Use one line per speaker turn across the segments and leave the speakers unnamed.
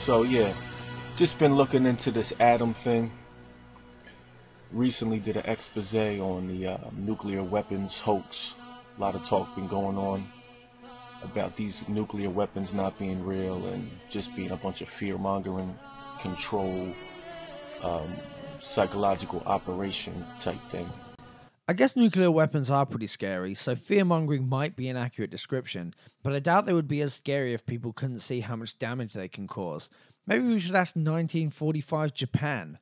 So yeah, just been looking into this atom thing. Recently did an expose on the uh, nuclear weapons hoax. A lot of talk been going on about these nuclear weapons not being real and just being a bunch of fear mongering, control, um, psychological operation type thing.
I guess nuclear weapons are pretty scary, so fear mongering might be an accurate description, but I doubt they would be as scary if people couldn't see how much damage they can cause. Maybe we should ask 1945 Japan.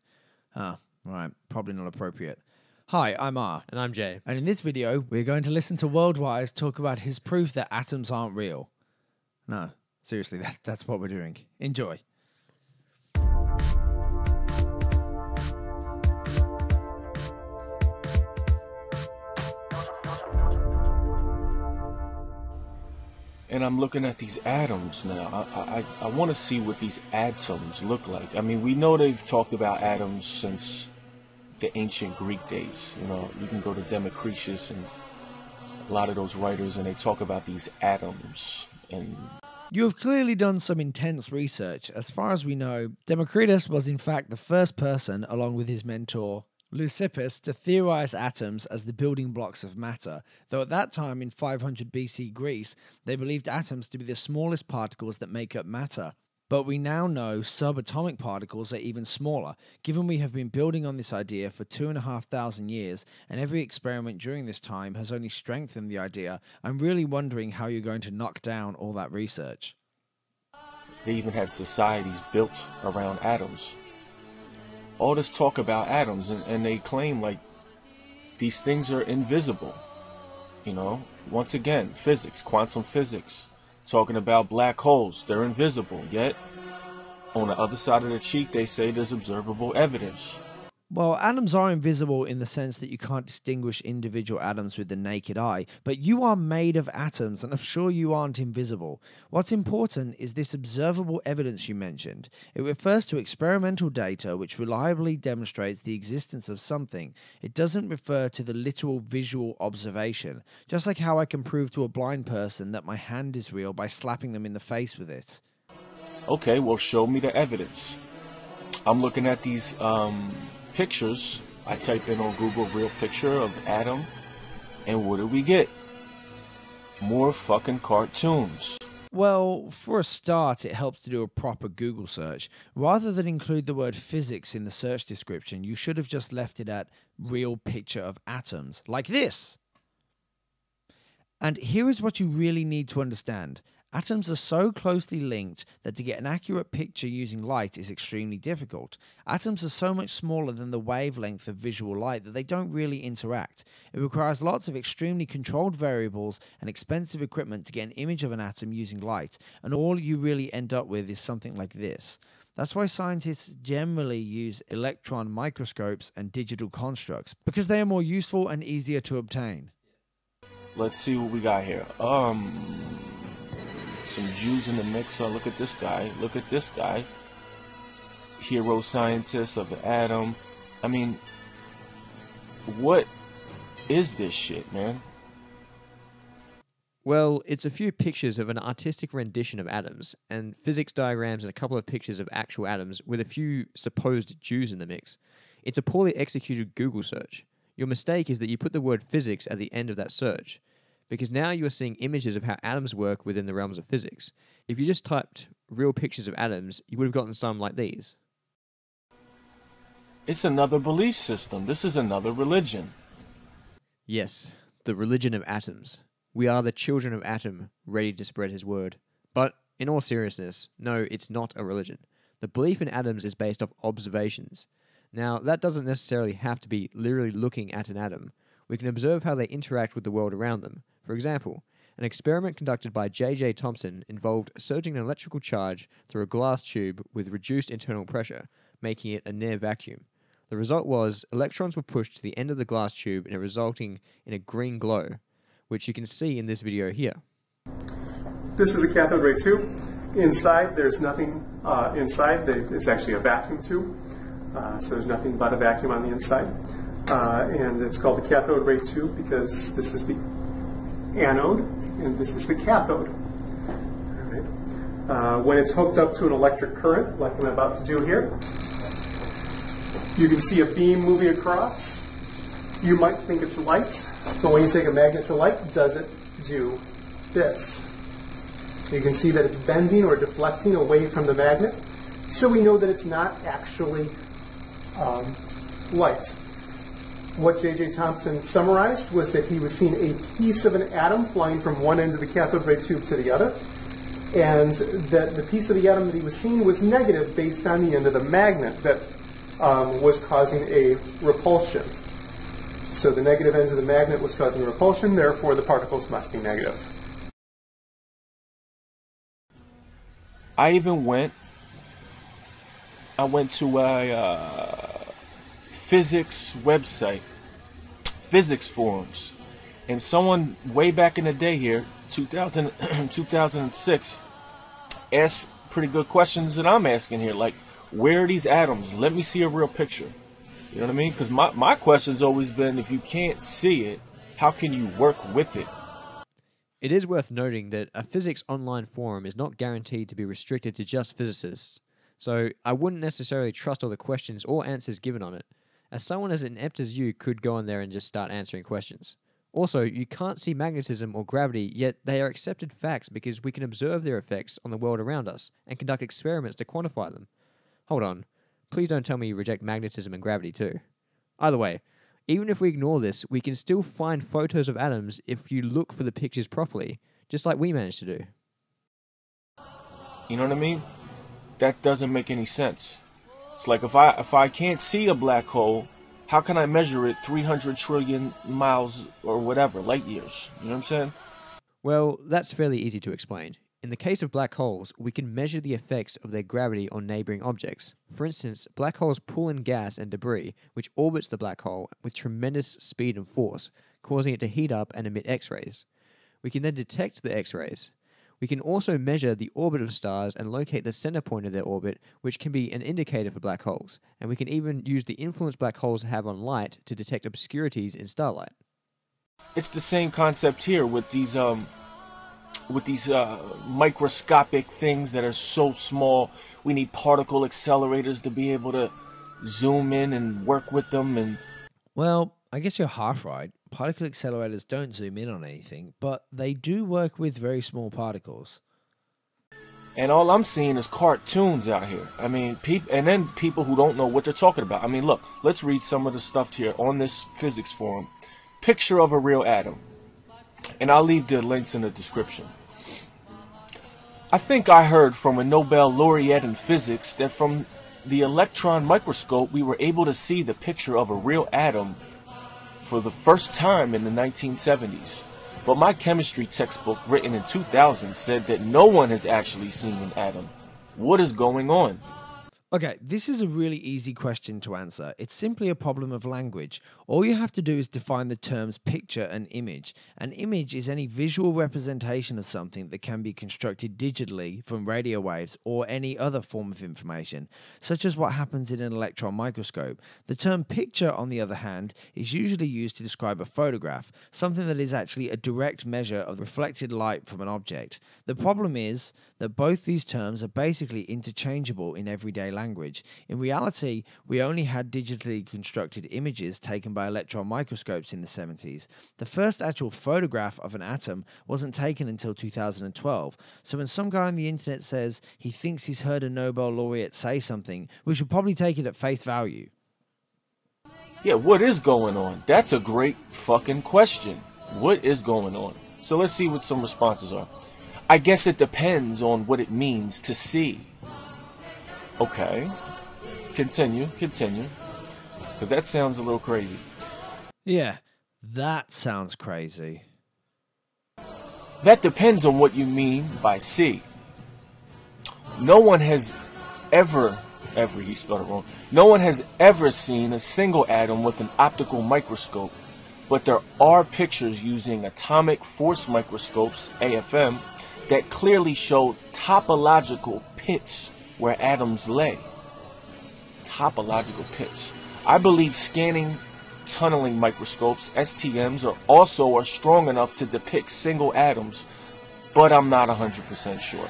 Ah, right, probably not appropriate. Hi, I'm R.
And I'm Jay.
And in this video, we're going to listen to World Wise talk about his proof that atoms aren't real. No, seriously, that, that's what we're doing. Enjoy.
And I'm looking at these atoms now. I I, I want to see what these atoms look like. I mean, we know they've talked about atoms since the ancient Greek days. You know, you can go to Democritus and a lot of those writers, and they talk about these atoms. And
you have clearly done some intense research. As far as we know, Democritus was in fact the first person, along with his mentor Leucippus to theorize atoms as the building blocks of matter, though at that time in 500 BC Greece, they believed atoms to be the smallest particles that make up matter. But we now know subatomic particles are even smaller, given we have been building on this idea for two and a half thousand years, and every experiment during this time has only strengthened the idea. I'm really wondering how you're going to knock down all that research.
They even had societies built around atoms all this talk about atoms and, and they claim like these things are invisible. You know, once again, physics, quantum physics, talking about black holes, they're invisible. Yet, on the other side of the cheek, they say there's observable evidence.
Well, atoms are invisible in the sense that you can't distinguish individual atoms with the naked eye, but you are made of atoms, and I'm sure you aren't invisible. What's important is this observable evidence you mentioned. It refers to experimental data which reliably demonstrates the existence of something. It doesn't refer to the literal visual observation, just like how I can prove to a blind person that my hand is real by slapping them in the face with it.
Okay, well, show me the evidence. I'm looking at these um, pictures. I type in on Google real picture of Adam, and what do we get? More fucking cartoons.
Well, for a start, it helps to do a proper Google search. Rather than include the word physics in the search description, you should have just left it at real picture of atoms, like this. And here is what you really need to understand Atoms are so closely linked that to get an accurate picture using light is extremely difficult. Atoms are so much smaller than the wavelength of visual light that they don't really interact. It requires lots of extremely controlled variables and expensive equipment to get an image of an atom using light, and all you really end up with is something like this. That's why scientists generally use electron microscopes and digital constructs, because they are more useful and easier to obtain.
Let's see what we got here. Um some Jews in the mix. Look at this guy. Look at this guy. Hero scientist of the atom. I mean, what is this shit, man?
Well, it's a few pictures of an artistic rendition of atoms, and physics diagrams and a couple of pictures of actual atoms with a few supposed Jews in the mix. It's a poorly executed Google search. Your mistake is that you put the word physics at the end of that search because now you are seeing images of how atoms work within the realms of physics. If you just typed real pictures of atoms, you would have gotten some like these.
It's another belief system. This is another religion.
Yes, the religion of atoms. We are the children of Atom, ready to spread his word. But in all seriousness, no, it's not a religion. The belief in atoms is based off observations. Now, that doesn't necessarily have to be literally looking at an atom. We can observe how they interact with the world around them, for example, an experiment conducted by J.J. Thomson involved surging an electrical charge through a glass tube with reduced internal pressure, making it a near vacuum. The result was electrons were pushed to the end of the glass tube and resulting in a green glow, which you can see in this video here.
This is a cathode ray tube. Inside, there's nothing uh, inside. It's actually a vacuum tube, uh, so there's nothing but a vacuum on the inside. Uh, and it's called a cathode ray tube because this is the anode, and this is the cathode. Uh, when it's hooked up to an electric current, like I'm about to do here, you can see a beam moving across. You might think it's light, but when you take a magnet to light, does it do this? You can see that it's bending or deflecting away from the magnet, so we know that it's not actually um, light. What J.J. Thomson summarized was that he was seeing a piece of an atom flying from one end of the cathode ray tube to the other, and that the piece of the atom that he was seeing was negative based on the end of the magnet that um, was causing a repulsion. So the negative end of the magnet was causing repulsion, therefore the particles must be negative.
I even went. I went to a uh, physics website, physics forums, and someone way back in the day here, 2000, 2006, asked pretty good questions that I'm asking here, like, where are these atoms? Let me see a real picture. You know what I mean? Because my, my question's always been, if you can't see it, how can you work with it?
It is worth noting that a physics online forum is not guaranteed to be restricted to just physicists, so I wouldn't necessarily trust all the questions or answers given on it, as someone as inept as you could go on there and just start answering questions. Also, you can't see magnetism or gravity, yet they are accepted facts because we can observe their effects on the world around us and conduct experiments to quantify them. Hold on, please don't tell me you reject magnetism and gravity too. Either way, even if we ignore this, we can still find photos of atoms if you look for the pictures properly, just like we managed to do.
You know what I mean? That doesn't make any sense. It's like if I if I can't see a black hole, how can I measure it 300 trillion miles or whatever light years? You know what I'm saying?
Well, that's fairly easy to explain. In the case of black holes, we can measure the effects of their gravity on neighboring objects. For instance, black holes pull in gas and debris, which orbits the black hole with tremendous speed and force, causing it to heat up and emit X rays. We can then detect the X rays. We can also measure the orbit of stars and locate the center point of their orbit, which can be an indicator for black holes. And we can even use the influence black holes have on light to detect obscurities in starlight.
It's the same concept here with these um with these uh, microscopic things that are so small. We need particle accelerators to be able to zoom in and work with them. And
Well, I guess you're half right. Particle accelerators don't zoom in on anything, but they do work with very small particles.
and all I'm seeing is cartoons out here. I mean, peop- and then people who don't know what they're talking about. I mean, look, let's read some of the stuff here on this physics forum. Picture of a real atom. And I'll leave the links in the description. I think I heard from a Nobel laureate in physics that from the electron microscope we were able to see the picture of a real atom for the first time in the 1970s. But my chemistry textbook written in 2000 said that no one has actually seen an atom. What is going on?
Okay, this is a really easy question to answer. It's simply a problem of language. All you have to do is define the terms picture and image. An image is any visual representation of something that can be constructed digitally from radio waves or any other form of information, such as what happens in an electron microscope. The term picture, on the other hand, is usually used to describe a photograph, something that is actually a direct measure of reflected light from an object. The problem is that both these terms are basically interchangeable in everyday language. In reality, we only had digitally constructed images taken by electron microscopes in the 70s. The first actual photograph of an atom wasn't taken until 2012. So when some guy on the internet says he thinks he's heard a Nobel laureate say something, we should probably take it at face value.
Yeah, what is going on? That's a great fucking question. What is going on? So let's see what some responses are. I guess it depends on what it means to see. Okay. Continue, continue. Because that sounds a little crazy.
Yeah, that sounds crazy.
That depends on what you mean by see. No one has ever, ever, he spelled it wrong. No one has ever seen a single atom with an optical microscope, but there are pictures using atomic force microscopes, AFM, that clearly show topological pits where atoms lay. Topological pitch. I believe scanning tunneling microscopes, STMs, are also are strong enough to depict single atoms, but I'm not 100% sure.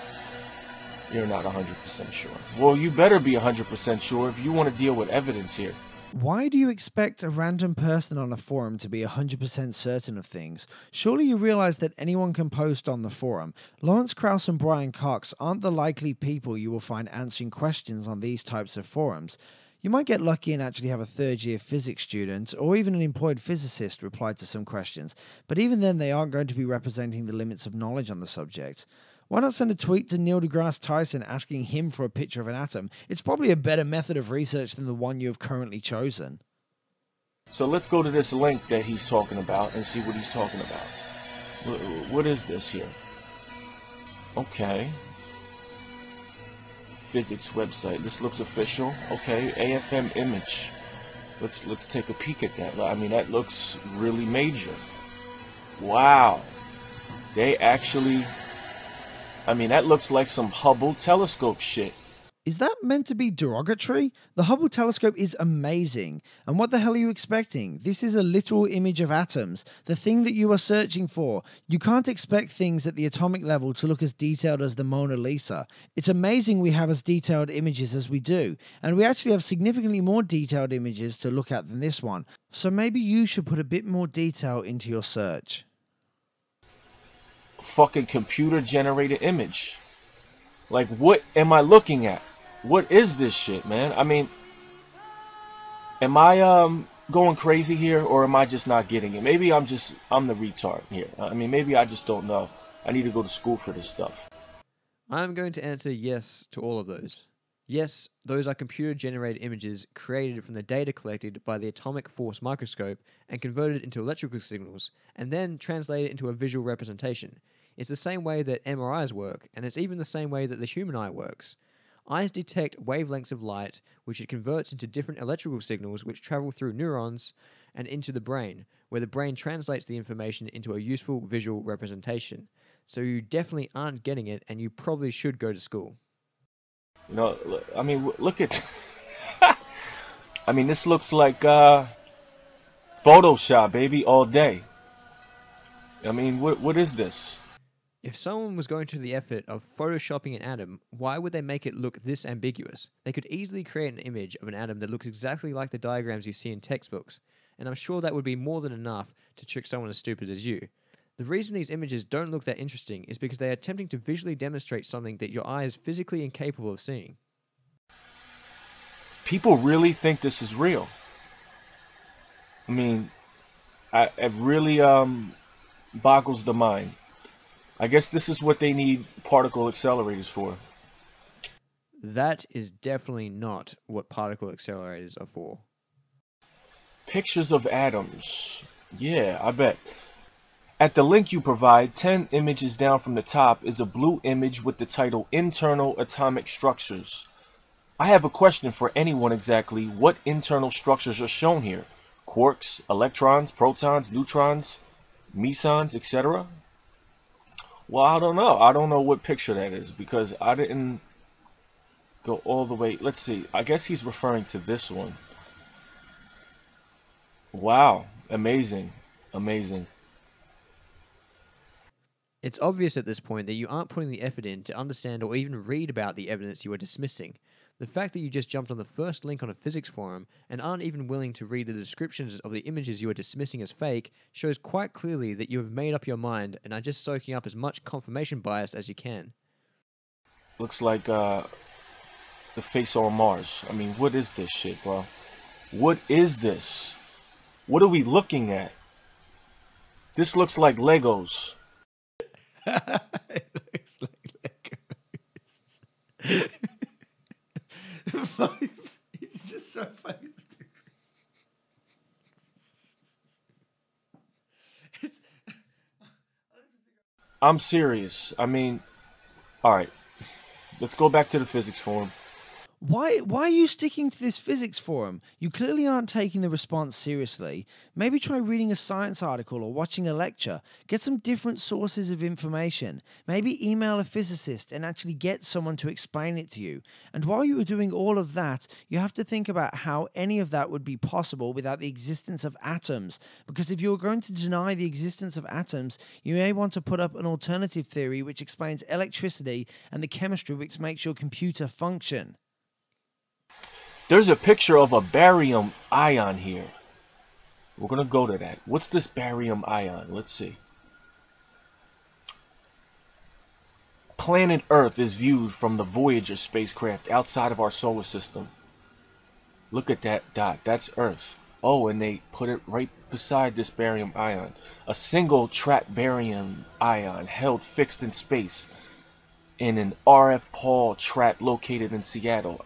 You're not 100% sure. Well, you better be 100% sure if you want to deal with evidence here.
Why do you expect a random person on a forum to be 100% certain of things? Surely you realize that anyone can post on the forum. Lawrence Krauss and Brian Cox aren't the likely people you will find answering questions on these types of forums. You might get lucky and actually have a third year physics student or even an employed physicist reply to some questions, but even then, they aren't going to be representing the limits of knowledge on the subject. Why not send a tweet to Neil deGrasse Tyson asking him for a picture of an atom? It's probably a better method of research than the one you have currently chosen.
So let's go to this link that he's talking about and see what he's talking about. What is this here? Okay. Physics website. This looks official. Okay, AFM image. Let's let's take a peek at that. I mean, that looks really major. Wow. They actually I mean, that looks like some Hubble telescope shit.
Is that meant to be derogatory? The Hubble telescope is amazing. And what the hell are you expecting? This is a literal image of atoms, the thing that you are searching for. You can't expect things at the atomic level to look as detailed as the Mona Lisa. It's amazing we have as detailed images as we do, and we actually have significantly more detailed images to look at than this one. So maybe you should put a bit more detail into your search
fucking computer generated image. Like, what am I looking at? What is this shit, man? I mean, am I um going crazy here, or am I just not getting it? Maybe I'm just I'm the retard here. I mean, maybe I just don't know. I need to go to school for this stuff.
I'm going to answer yes to all of those. Yes, those are computer generated images created from the data collected by the atomic force microscope and converted into electrical signals, and then translated into a visual representation. It's the same way that MRIs work, and it's even the same way that the human eye works. Eyes detect wavelengths of light, which it converts into different electrical signals which travel through neurons and into the brain, where the brain translates the information into a useful visual representation. So you definitely aren't getting it, and you probably should go to school.
You know, I mean, look at. I mean, this looks like uh, Photoshop, baby, all day. I mean, what what is this?
If someone was going to the effort of photoshopping an atom, why would they make it look this ambiguous? They could easily create an image of an atom that looks exactly like the diagrams you see in textbooks, and I'm sure that would be more than enough to trick someone as stupid as you. The reason these images don't look that interesting is because they are attempting to visually demonstrate something that your eye is physically incapable of seeing.
People really think this is real. I mean, I, it really um, boggles the mind. I guess this is what they need particle accelerators for.
That is definitely not what particle accelerators are for.
Pictures of atoms. Yeah, I bet. At the link you provide, 10 images down from the top is a blue image with the title Internal Atomic Structures. I have a question for anyone exactly. What internal structures are shown here? Quarks, electrons, protons, neutrons, mesons, etc.? Well, I don't know. I don't know what picture that is because I didn't go all the way. Let's see. I guess he's referring to this one. Wow. Amazing. Amazing.
It's obvious at this point that you aren't putting the effort in to understand or even read about the evidence you are dismissing. The fact that you just jumped on the first link on a physics forum and aren't even willing to read the descriptions of the images you are dismissing as fake shows quite clearly that you have made up your mind and are just soaking up as much confirmation bias as you can.
Looks like uh, the face on Mars. I mean, what is this shit, bro? What is this? What are we looking at? This looks like Legos. It looks like
Legos. It's just so fucking stupid.
I'm serious. I mean, all right. Let's go back to the physics forum.
Why why are you sticking to this physics forum? You clearly aren't taking the response seriously. Maybe try reading a science article or watching a lecture. Get some different sources of information. Maybe email a physicist and actually get someone to explain it to you. And while you are doing all of that, you have to think about how any of that would be possible without the existence of atoms. Because if you're going to deny the existence of atoms, you may want to put up an alternative theory which explains electricity and the chemistry which makes your computer function.
There's a picture of a barium ion here. We're going to go to that. What's this barium ion? Let's see. Planet Earth is viewed from the Voyager spacecraft outside of our solar system. Look at that dot. That's Earth. Oh, and they put it right beside this barium ion. A single trapped barium ion held fixed in space in an RF Paul trap located in Seattle.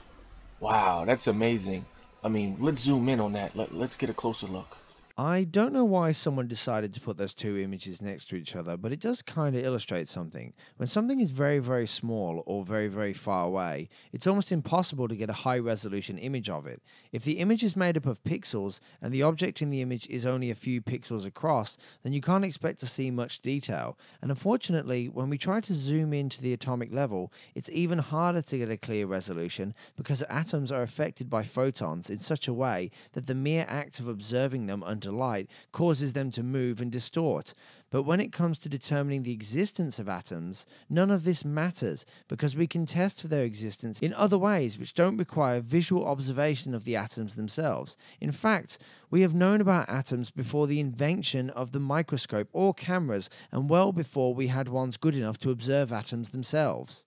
Wow, that's amazing. I mean, let's zoom in on that. Let, let's get a closer look.
I don't know why someone decided to put those two images next to each other, but it does kind of illustrate something. When something is very, very small or very, very far away, it's almost impossible to get a high resolution image of it. If the image is made up of pixels and the object in the image is only a few pixels across, then you can't expect to see much detail. And unfortunately, when we try to zoom into the atomic level, it's even harder to get a clear resolution because atoms are affected by photons in such a way that the mere act of observing them light causes them to move and distort. But when it comes to determining the existence of atoms, none of this matters because we can test for their existence in other ways which don't require visual observation of the atoms themselves. In fact, we have known about atoms before the invention of the microscope or cameras, and well before we had ones good enough to observe atoms themselves.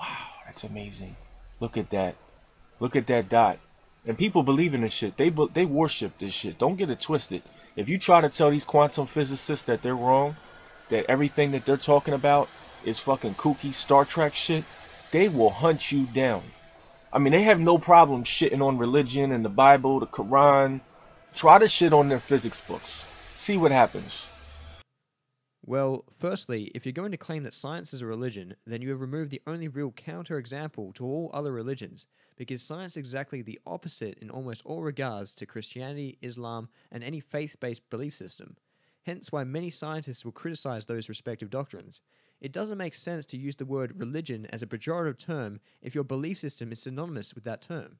Wow, that's amazing. Look at that. Look at that dot. And people believe in this shit. They they worship this shit. Don't get it twisted. If you try to tell these quantum physicists that they're wrong, that everything that they're talking about is fucking kooky Star Trek shit, they will hunt you down. I mean, they have no problem shitting on religion and the Bible, the Quran. Try to shit on their physics books. See what happens.
Well, firstly, if you're going to claim that science is a religion, then you have removed the only real counterexample to all other religions, because science is exactly the opposite in almost all regards to Christianity, Islam, and any faith based belief system. Hence why many scientists will criticize those respective doctrines. It doesn't make sense to use the word religion as a pejorative term if your belief system is synonymous with that term.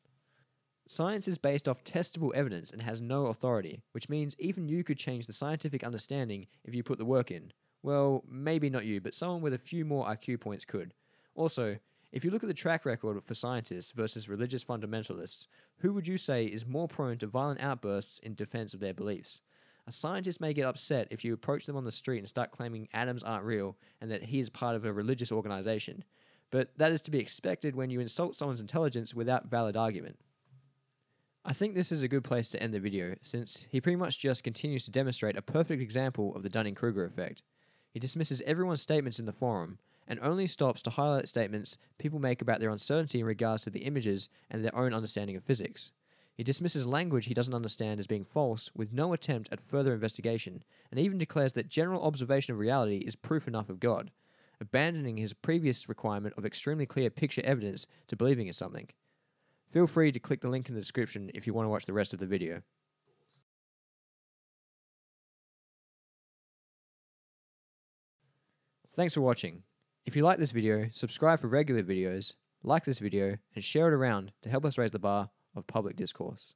Science is based off testable evidence and has no authority, which means even you could change the scientific understanding if you put the work in. Well, maybe not you, but someone with a few more IQ points could. Also, if you look at the track record for scientists versus religious fundamentalists, who would you say is more prone to violent outbursts in defense of their beliefs? A scientist may get upset if you approach them on the street and start claiming atoms aren't real and that he is part of a religious organization. But that is to be expected when you insult someone's intelligence without valid argument. I think this is a good place to end the video, since he pretty much just continues to demonstrate a perfect example of the Dunning-Kruger effect. He dismisses everyone's statements in the forum, and only stops to highlight statements people make about their uncertainty in regards to the images and their own understanding of physics. He dismisses language he doesn't understand as being false with no attempt at further investigation, and even declares that general observation of reality is proof enough of God, abandoning his previous requirement of extremely clear picture evidence to believing in something. Feel free to click the link in the description if you want to watch the rest of the video. Thanks for watching. If you like this video, subscribe for regular videos, like this video, and share it around to help us raise the bar of public discourse.